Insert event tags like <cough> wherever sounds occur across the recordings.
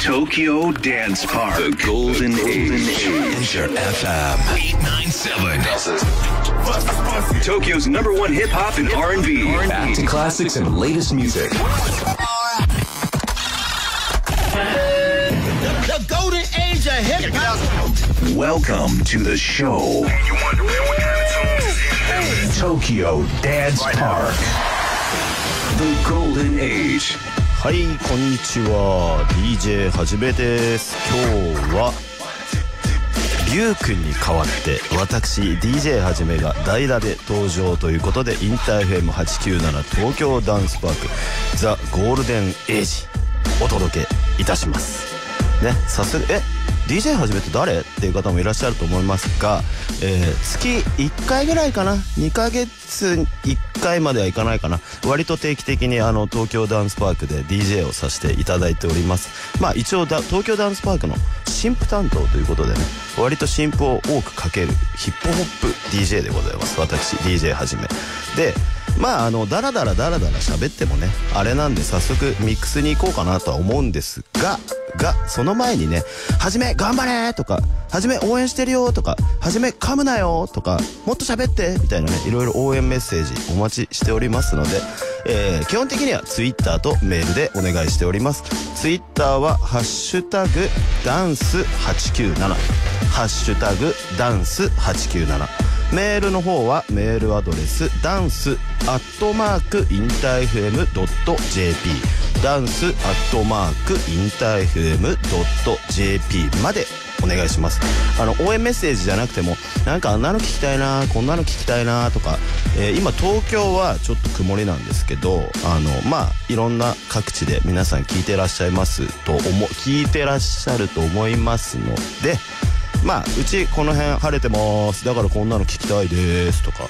Tokyo Dance Park. The Golden Age. Enter FM 897. Tokyo's number one hip hop and R&B. Back to classics and latest music. The golden age of hip hop. Welcome to the show. Tokyo Dance Park. The Golden Age. はいこんにちは。DJ はじめです。今日はリュウくんに代わって私 DJ はじめが代打で登場ということでインター FM897 東京ダンスパークザ・ゴールデンエイジお届けいたします。ね早速え DJ はじめて誰？っていう方もいらっしゃると思いますが、えー月1回ぐらいかな？2ヶ月1回まではいかないかな。割と定期的にあの東京ダンスパークで DJ をさせていただいております。まあ一応東京ダンスパークの新婦担当ということでね割と新婦を多くかけるヒップホップ DJ でございます。私 DJ はじめ。でまああのダラダラダラダラ喋ってもねあれなんで早速ミックスに行こうかなとは思うんですががその前にね「はじめ頑張れ!」とか「はじめ応援してるよ!」とか「はじめ噛むなよ!」とか「もっと喋って!」みたいなねいろいろ応援メッセージお待ちしておりますので、えー基本的には Twitter とメールでお願いしております Twitter は「ハッシュタグダンス897」「ハッシュタグダンス897」メールの方はメールアドレスダンスアットマークインター FM.jp ダンスアットマークインター FM.jp までお願いします。あの応援メッセージじゃなくてもなんかあんなの聞きたいなこんなの聞きたいなとか、えー今東京はちょっと曇りなんですけどあのまあいろんな各地で皆さん聞いてらっしゃいますと思聞いてらっしゃると思いますのでまあうちこの辺晴れてます。だからこんなの聞きたいですとか。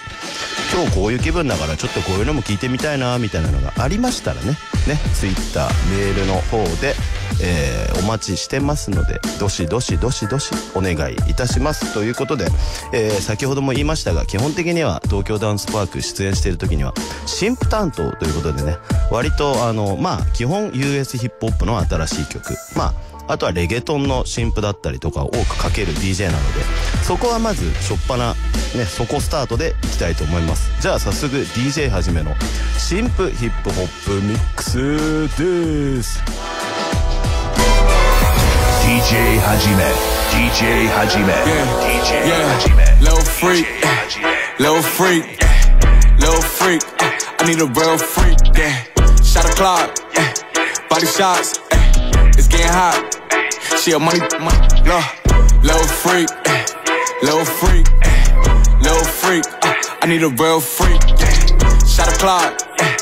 今日こういう気分だからちょっとこういうのも聞いてみたいなみたいなのがありましたらね。ね Twitter メールの方で、えーお待ちしてますのでどしどしどしどしお願いいたします。ということで、えー先ほども言いましたが基本的には東京ダンスパーク出演している時には新婦担当ということでね割とあのまあ基本 US ヒップホップの新しい曲。まああとはレゲトンの新譜だったりとかを多くかける DJ なのでそこはまず初っ端ねそこスタートでいきたいと思いますじゃあ早速 DJ はじめの新婦ヒップホップミックスです DJ Hajime. DJ Hajime. DJ Yeah, Hajime. little freak, little freak, little freak. uh, I need a real freak, yeah. Shot a clock, yeah. Body shots, eh. It's getting hot. She a money, money, low. Little freak, eh. little freak, eh. little freak. uh, I need a real freak, yeah. Shot a clock, eh.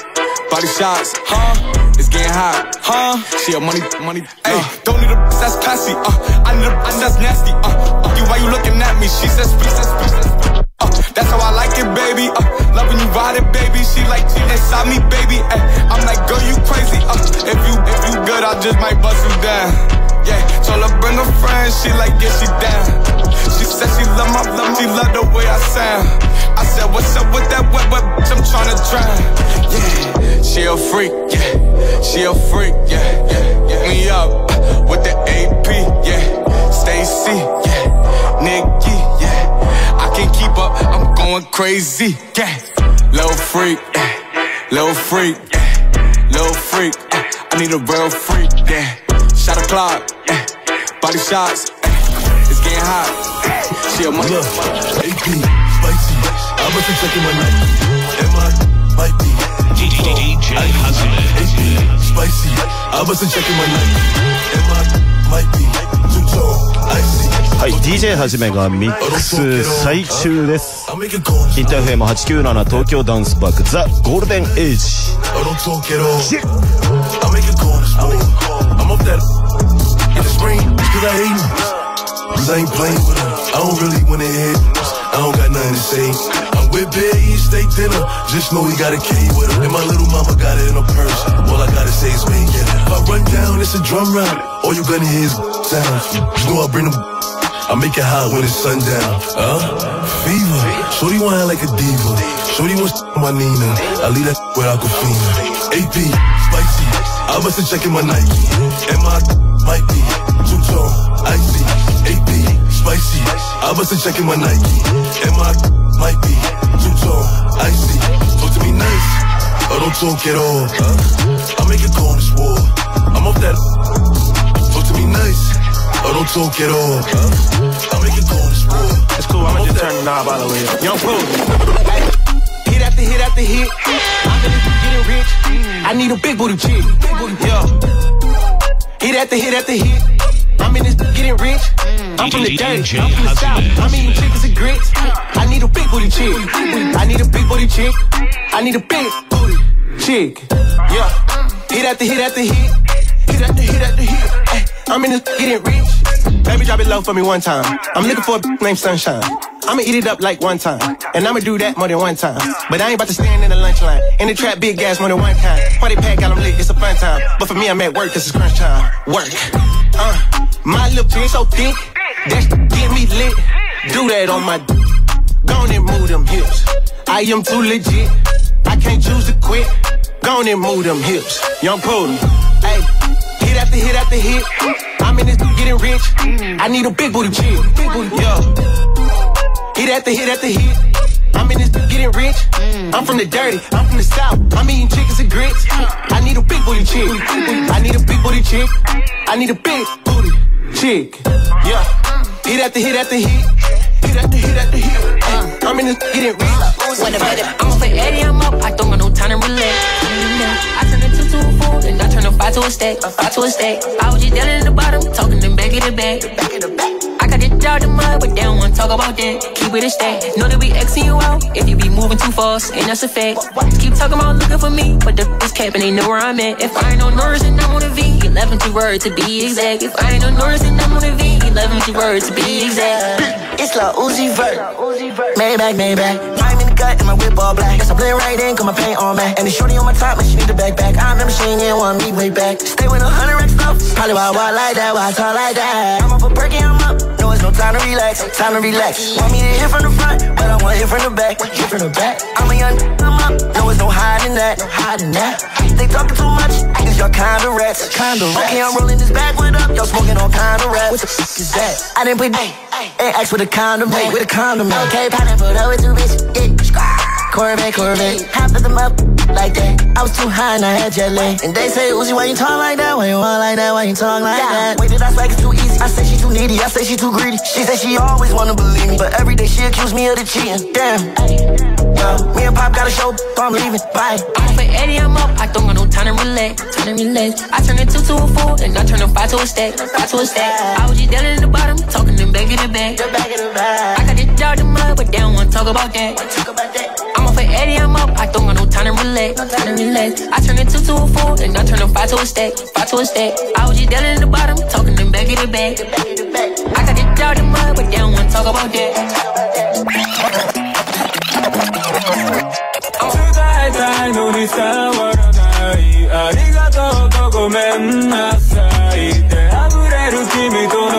Body shots, huh? It's getting hot, huh? She a money, money, hey. Don't need a that's classy, uh. I need a that's nasty, uh. uh. You, why you looking at me? She says, please, says, please, says, uh. That's how I like it, baby, uh. Loving you ride it, baby. She like, she inside me, baby, ay. I'm like, girl, you crazy, uh. If you, if you good, I just might bust you down. Yeah, told her bring a friend, she like, yeah, she down. She said she love my love, she love the way I sound. I said, what's up with that wet, wet bitch? I'm tryna drown. Yeah, she a freak, yeah. She a freak, yeah. yeah. Me up uh, with the AP, yeah. Stacy, yeah. Nikki, yeah. I can't keep up, I'm going crazy, yeah. Little freak, yeah. Little freak, yeah. Little freak, uh, I need a real freak, yeah. Shot a clock, yeah. Body shots, eh. It's getting hot. She a money. Look, AP, spicy. I wasn't checking my night. Am I might be? DJ Hajime. AP, spicy. I wasn't checking my night. Am I might be? Too tall, icy. はい DJ はじめがミックス最中です.インターフェム897東京ダンスパークザ・ゴールデンエイジ spring, cause I. Ain't playing with 'em. I don't really wanna hit. I don't got nothing to say. I'm with Bear eating steak dinner. Just know he got a K with him. And my little mama got it in her purse. All I gotta say is wait, yeah. If I run down, it's a drum round. All you gonna hear is sounds. You know I bring them. I make it hot when it's sundown. Huh? Fever. Shorty want like a diva. Shorty wants my Nina. I leave that with Aquafina. AP, spicy. I wasn't checking my Nike. And my might be two tone, icy, AP, spicy. I wasn't checking my Nike. And my might be two tone, icy. Talk to me nice, or don't talk at all. I make a call this war. I'm off that. Talk to me nice, or don't talk at all. I make a call this war. It's cool, I'ma just turn the knob all the way up. Young Pro. Hit after hit after hit. I'm in it getting rich. I need a big booty chick. Big booty, yeah. Hit after hit after hit. I'm in this getting rich. I'm from the dirt. I'm from the south. I'm eating chickens and grits. I need a big booty chick. I need a big booty chick. I need a big booty chick. Yeah. Hit after hit after hit. Hit after hit after hit. Ay, I'm in this getting rich. Baby, drop it low for me one time. I'm looking for a named Sunshine. I'ma eat it up like one time. And I'ma do that more than one time. But I ain't about to stand in the lunch line. In the trap, big gas more than one kind. Party pack, got 'em lit, it's a fun time. But for me, I'm at work, cause it's crunch time. Work. Uh, my lip chin so thick. That's to get me lit. Do that on my d- Go and move them hips. I am too legit. I can't choose to quit. Go on and move them hips. Young Pody. Hey, hit after hit after hit. I'm in this getting rich. I need a big booty chick. Big booty, yeah. Hit after hit after hit. I'm in this getting rich. Mm. I'm from the dirty. I'm from the south. I'm eating chickens and grits. I need a big booty chick. I need a big booty chick. I need a big booty chick. Yeah. Hit after hit after hit. Hit after hit after hit. Ay, I'm in this getting rich. When the I'm up for Eddie, I'm up. I don't got no time to relax. I turn a two to a four, then I turn a five to a stack, a five to a stack. I was just down in the bottom, talking them back in the back. I got it out the mud, but they don't wanna talk about that. Keep it a stack. Know that we Xing you out if you be moving too fast, and that's a fact. Keep talking about looking for me, but the is capping, they know where I'm at. If I ain't no Norris, then I'm on a V. 11 two words to be exact. If I ain't no Norris, then I'm on a V. 11 two words to be exact. <clears throat> It's like Uzi Vert. Maybach, Maybach. I'm in the gut and my whip all black. Guess I blend right in, got my paint on back. And the shorty on my top, man, she need the backpack. I remember she ain't want me way back. Stay with a hundred racks up. Probably why I walk like that, why I talk like that. I'm up a perky, I'm up. It's time to relax, time to relax. Want me to hit from the front, but I want hit from the back. Hit from the back. I'm a young, I'm up. No, it's no hiding that, no hiding that. They talking too much, cause y'all kinda rats, kinda rats. Okay, I'm rolling this backwood up, y'all smoking all kind of rats. What the fuck is that? I didn't put hey, and ask with a condom, hey, with a condom. Okay, pineapple over two bitch, yeah. Corvette, Corvette, of them up like that. I was too high and I had jet lag. And they say, Uzi, why you talk like that? Why you walk like that? Why you talk like that? Wait, did I say it's too easy? I say she too needy. I say she too greedy. She say she always wanna believe me, but every day she accuse me of the cheating. Damn. Well, me and Pop got a show, so I'm leaving. Bye. I'm for Eddie, I'm up. I don't got no time to relax, time to relax. I turn a two to a four, then I turn a five to a stack, five to a stack. I was just down in the bottom, talking them back in the back. The back of the bag. I got it out the mud, but they don't wanna talk about that. Talk about that. I'm off at 80, I'm up. I don't got no time to relax. No time to relax. I turn it two to a four, and I turn a five to a stack. Five to a stack. I was just down in the bottom, talking them back in the back. I got the dirty mud, but they don't wanna talk about that. 잘 우리 싸워라이 아리가도 고고맨 아사이 때 아무래도 기미도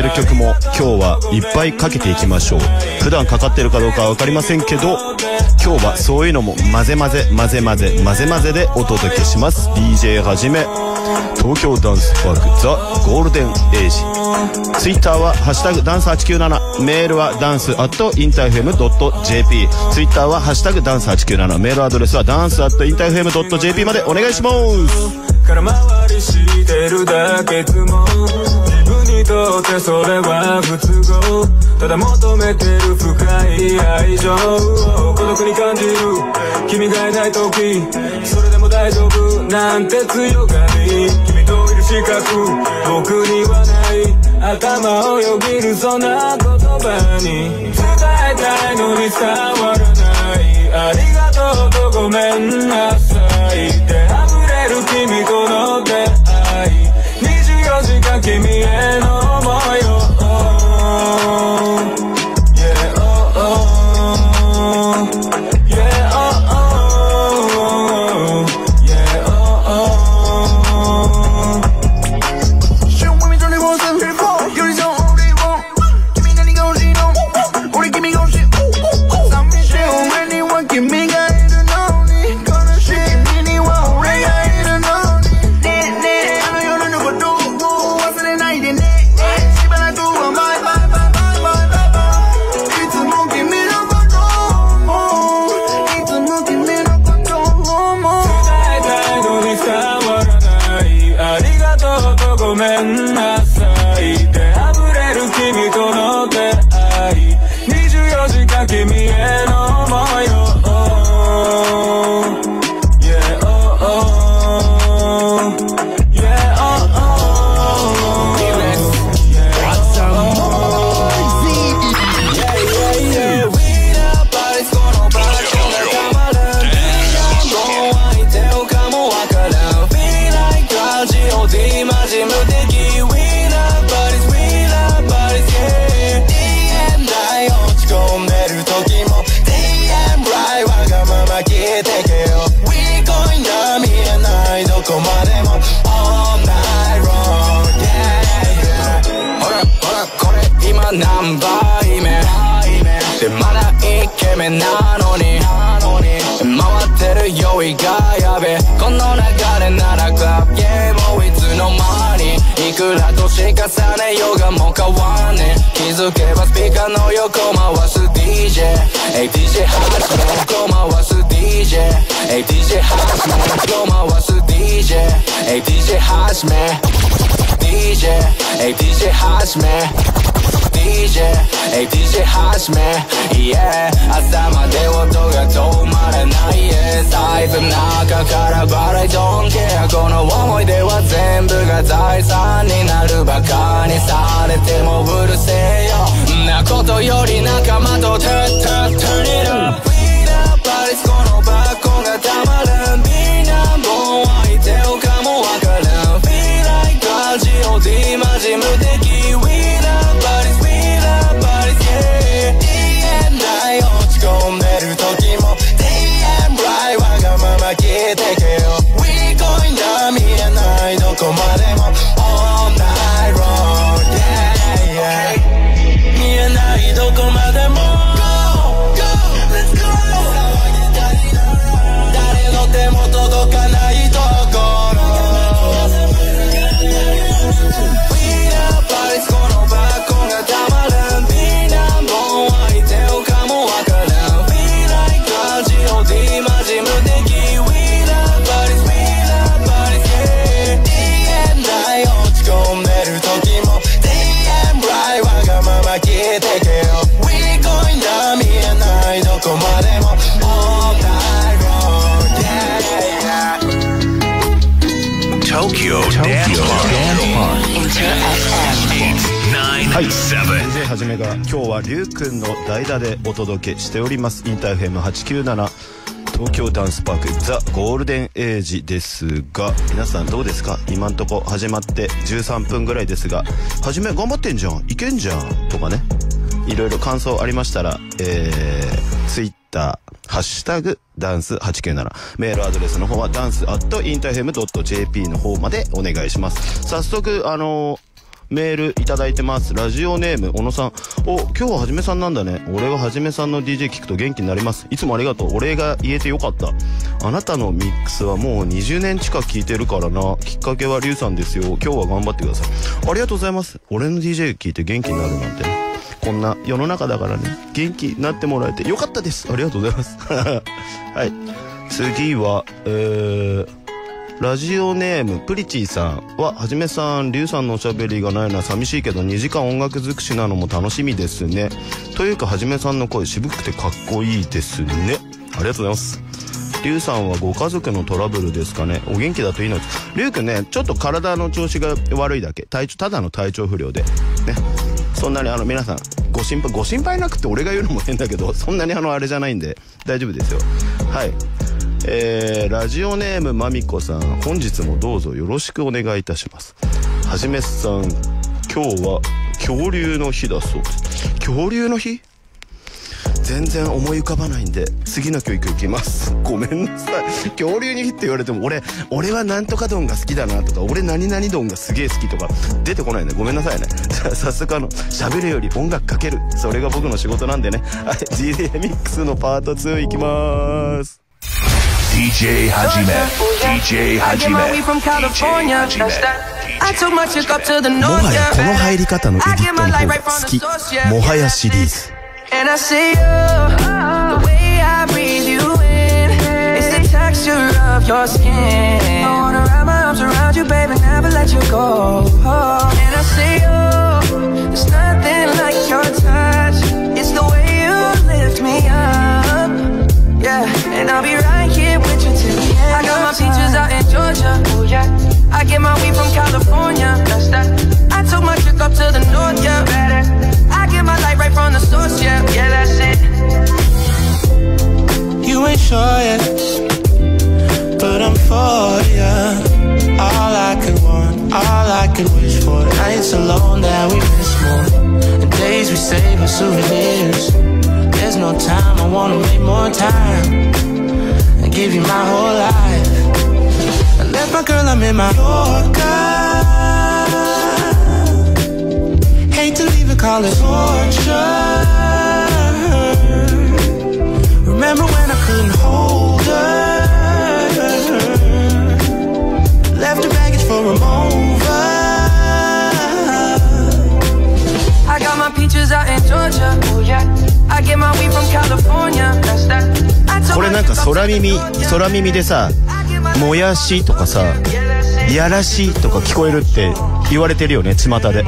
ラップでイケてる曲も今日はいっぱいかけていきましょう。普段かかってるかどうかは分かりませんけど今日はそういうのも混ぜ混ぜ混ぜ混ぜ混ぜ混ぜでお届けします。DJ はじめ東京ダンスパークザ・ゴールデンエイジ。ツイッターは「ハッシュタグダンス897」メールはダンスアットインターフェム .jp ツイッターは「ハッシュタグダンス897」メールアドレスはダンスアットインターフェム .jp までお願いします。にとってそれは不都合ただ求めてる深い愛情。を孤独に感じる。君がいない時それでも大丈夫。なんて強がり君といる資格僕にはない。頭をよぎるそんな言葉に。伝えたいのに伝わらない。ありがとうとごめんなさい。酔いがやべこの流れならクラブゲームをいつの間にいくら年重ねようがもう変わんね気づけばスピーカーの横回す DJ え DJ ハチも横回す DJ え DJ ハチも横回す DJ え DJ はじめ DJ え DJ はじめ DJ え DJ はじめ Yeah 朝まで音が止まらない Yeah 財布の中からバラ Don't care. この思い出は全部が財産になるバカにされてもうるせえよんなことより仲間と Turn turn turn it up We the parties この箱がたまるみんなもう相手をかもわからん Feel like ラジオ D マジ無敵 don't come はじめが今日はりゅうくんの代打でお届けしております。インターフェム897東京ダンスパークザ・ゴールデンエイジですが皆さんどうですか？今んとこ始まって13分ぐらいですがはじめ頑張ってんじゃん。いけんじゃん？とかね。いろいろ感想ありましたらえー、ツイッターハッシュタグダンス897メールアドレスの方はダンスアットインターフェム .jp の方までお願いします。早速あのーメールいただいてます。ラジオネーム、小野さん。お、今日ははじめさんなんだね。俺ははじめさんの DJ 聞くと元気になります。いつもありがとう。お礼が言えてよかった。あなたのミックスはもう20年近く聞いてるからな。きっかけはリュウさんですよ。今日は頑張ってください。ありがとうございます。俺の DJ 聞いて元気になるなんて。こんな世の中だからね。元気になってもらえてよかったです。ありがとうございます。<laughs> はい。次は、えー、ラジオネームプリチーさんははじめさんリュウさんのおしゃべりがないのは寂しいけど2時間音楽尽くしなのも楽しみですね。というかはじめさんの声渋くてかっこいいですね。ありがとうございます。リュウさんはご家族のトラブルですかね。お元気だといいのです。リュウくんねちょっと体の調子が悪いだけ。体調ただの体調不良で。ね。そんなにあの皆さんご心配ご心配なくて俺が言うのも変だけどそんなにあのあれじゃないんで大丈夫ですよ。はい。えー、ラジオネームまみこさん本日もどうぞよろしくお願いいたします。はじめさん今日は恐竜の日だそうです。恐竜の日？全然思い浮かばないんで次の教育行きます。ごめんなさい。恐竜の日って言われても俺俺はなんとか丼が好きだなとか俺何々丼がすげえ好きとか出てこないね。ごめんなさいね。じゃあ早速あの喋るより音楽かける。それが僕の仕事なんでね。はい GD ミックスのパート2いきます DJ Hajime. DJ I get my weed Hajime. from California. That's that. I took my chick up to the も north. はや yeah. この入り方のエディットの方が好きもはやシリーズ And I see you, the way I breathe you in. It's the texture of your skin. I wanna wrap my arms around you, baby, never let you go. And I see you, there's nothing like your touch. It's the way you lift me up. Yeah, and I'll be right my peaches out in Georgia. Oh yeah. I get my weed from California. That's that. I took my trip up to the north, yeah. I get my light right from the source, yeah. Yeah, that's it. You ain't sure yet, but I'm for ya. All I could want, all I could wish for. Nights alone that we miss more. And days we save as souvenirs. There's no time, I wanna make more time. And give you my whole life. Left my girl, I'm in my Yorker Hate to leave it, call it torture Remember when I couldn't hold her Left her baggage for a over I got my peaches out in Georgia, oh yeah これなんか空耳空耳でさもやしとかさやらしとか聞こえるって言われてるよね巷で。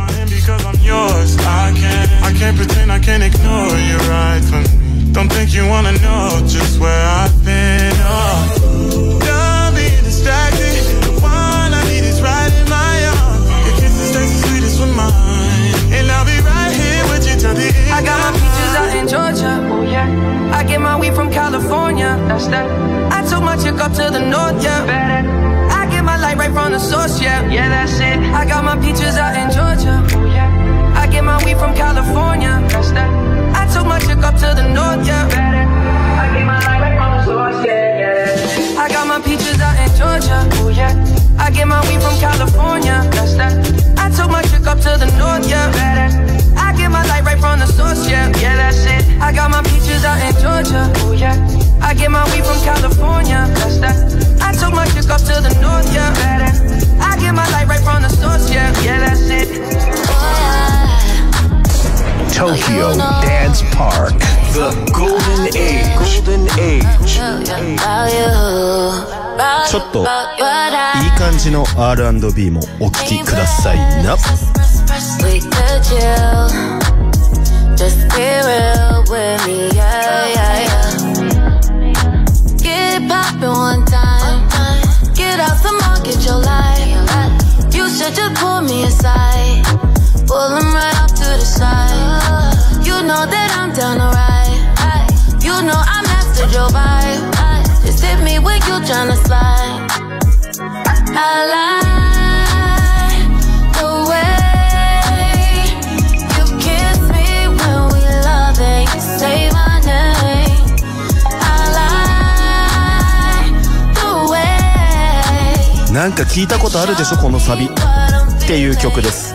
Tokyo Dance Park. The Golden Age. Golden Age. ちょっといい感じの R&B もお聴きくださいな. Just be real with me, yeah, yeah, yeah. Get it poppin' one time. Get out some more, get your life. You should just pull me aside. Pull them right off to the side. You know that I'm down to ride. You know I mastered your vibe. Just hit me when you tryna slide. I like the way you kiss me when we love and you say my name. I like the way なんか聞いたことあるでしょこのサビっていう曲です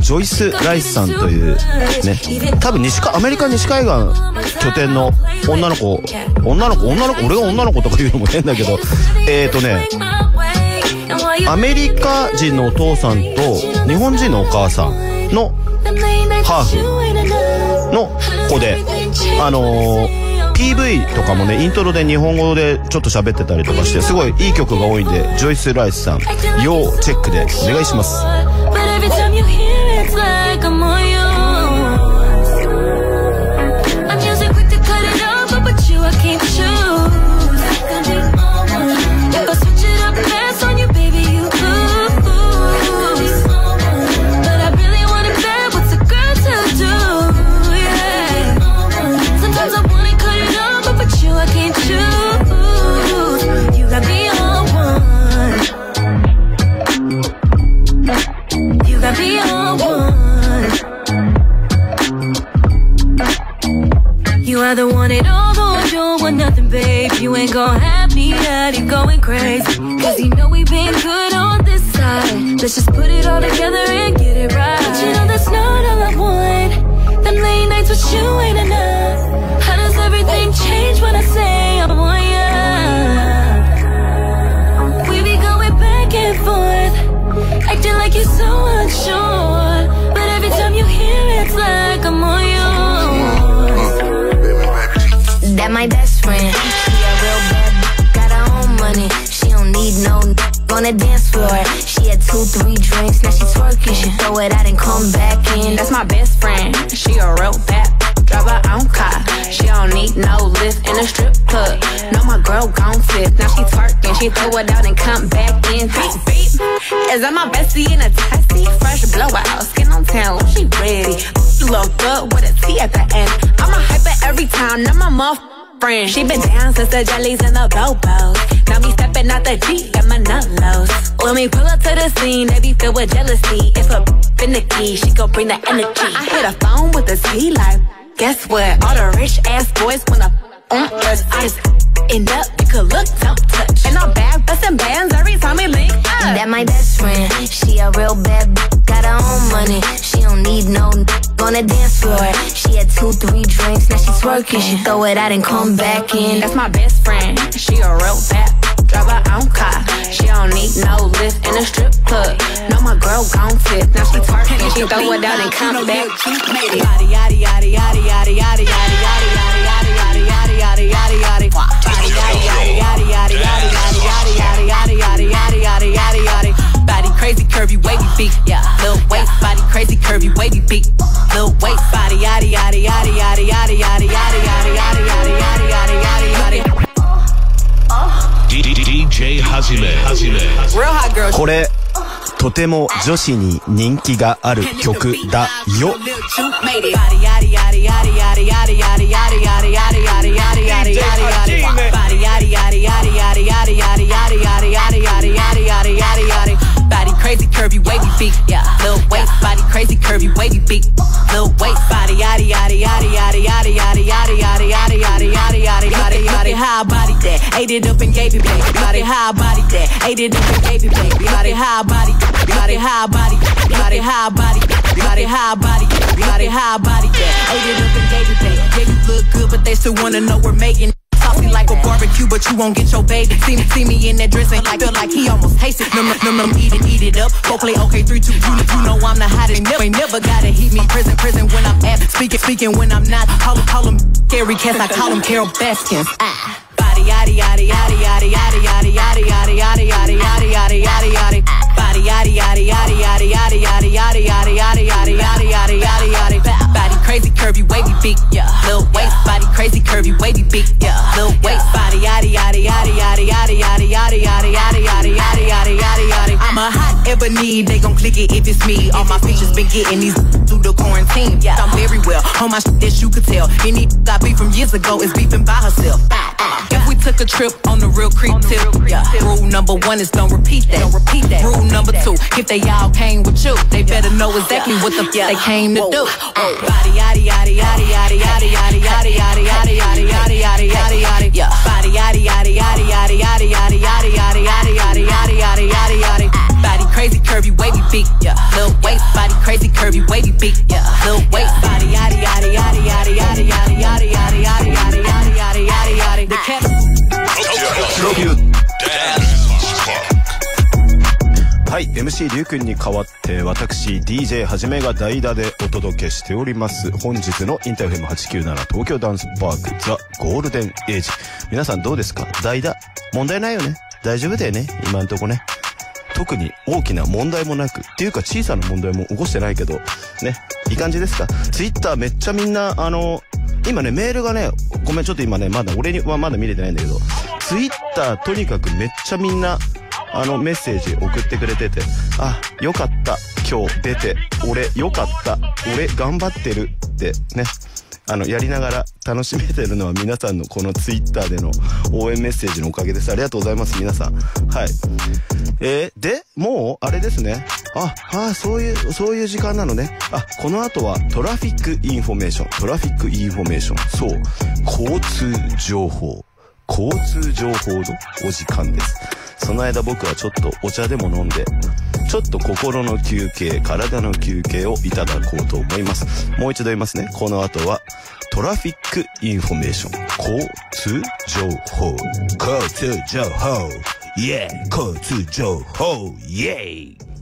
ジョイス・ライスさんというね多分西かアメリカ西海岸拠点の女の子女の子女の子俺が女の子とか言うのも変だけどえーとねアメリカ人のお父さんと日本人のお母さんのハーフの子であのー PV とかもねイントロで日本語でちょっと喋ってたりとかしてすごいいい曲が多いんでジョイス・ライスさん要チェックでお願いします。The dance floor. She had two, three drinks, now she twerking. She throw it out and come back in. That's my best friend. She a real bad. Drive her own car. She don't need no lift in a strip club. No, my girl gon' flip. Now she twerking. She throw it out and come back in. Beep, beep. Is that my bestie in a testy? Fresh blowout. Skin on town. She ready. Look good with a T at the end. I'm a hyper every time. Now my muff friend. She been down since the jellies and the bobos. Now me stepping out the G, got my nullos. When we pull up to the scene, they be filled with jealousy. If a finicky, she gon' bring the energy. I hit a phone with a T like, guess what? All the rich ass boys wanna on us. I just end up, you could look, don't touch. And I'm back busting bands every time we link up. That my best friend. She a real bad b- got her own money. She don't need no on the dance floor. She had two, three drinks, now she twerking. She throw it out and come back in. That's my best friend. She a real bad. Drive her own car. She don't need no lift in a strip club. No, my girl gon' fit. Now she twerking. She throw it out and come back. Yadi yadi yadi yadi yadi yadi yadi. Curvy wavy beat, yeah. Little waist body crazy curvy wavy beat. Little waist body yadi yadi yadi yadi yadi yadi yadi yadi yadi yadi yadi yadi yadi yadi. DJ Hazime. Hazime. Real hot girl. これとても女子に人気がある曲だよ crazy curvy wavy beat, yeah. Little waist body crazy curvy wavy beat. Little waist body yadi yadi yadi yadi yadi yadi yadi yadi yadi yadi yadi yadi yadi yadi. How I body that, ate it up and gave it back. Body how I body that, ate it up and gave it back. Body how I body, body how I body, body how I body, body how I body, body how I body that, ate it up and gave it back. Yeah, you look good, but they still wanna know we're making. Like a barbecue, but you won't get your baby. See me, see me in that dressing like feel like he almost tasted. Num, num, num, eat it, eat it up. Go play okay, three, two, you, you know I'm the hottest. Never, ain't never gotta heat me. Prison, prison when I'm at. Speaking, speaking when I'm not. Call call him scary cats. I call him Carol Baskins. Ah. Body yaddy yaddy yaddy yaddy yaddy yaddy yaddy yaddy yaddy yaddy yaddy yaddy yaddy yaddy. Body yaddy yaddy yaddy yaddy yaddy yaddy yaddy yaddy yaddy curvy wavy beat, yeah. Little waist body crazy curvy wavy beat, yeah. Little waist body yaddy yaddy yaddy yaddy yaddy yaddy yaddy yaddy yaddy yaddy yaddy yaddy yaddy a hot ebony, they gon' click it if it's me. All my features been getting these through the quarantine. Yeah, I'm very well on my shit that you could tell. Any I beef from years ago is beefing by herself. If we took a trip on the real creep tip, yeah. Rule number one is don't repeat that. Don't repeat that. Rule number two, if they all came with you, they better know exactly what the f- they came to do. Body yaddy yaddy yaddy yaddy MC りゅうくんに代わって私 DJ はじめが代打でお届けしております。本日のインターフェム897東京ダンスパークザ・ゴールデンエイジ。皆さんどうですか？代打？問題ないよね？大丈夫だよね？今んとこね。特に大きな問題もなくっていうか小さな問題も起こしてないけどねいい感じですか？ツイッターめっちゃみんなあの今ねメールがねごめんちょっと今ねまだ俺にはまだ見れてないんだけどツイッターとにかくめっちゃみんなあのメッセージ送ってくれててあよかった今日出て俺よかった俺頑張ってるってね。あのやりながら楽しめてるのは皆さんのこのツイッターでの応援メッセージのおかげです。ありがとうございます皆さん。はい。えー、でもうあれですね。ああそういうそういう時間なのね。あこの後は traffic information traffic information そう。交通情報。交通情報のお時間です。その間僕はちょっとお茶でも飲んでちょっと心の休憩体の休憩をいただこうと思います。もう一度言いますね。この後は traffic information。交通情報。交通情報。イエー交通情報。イエー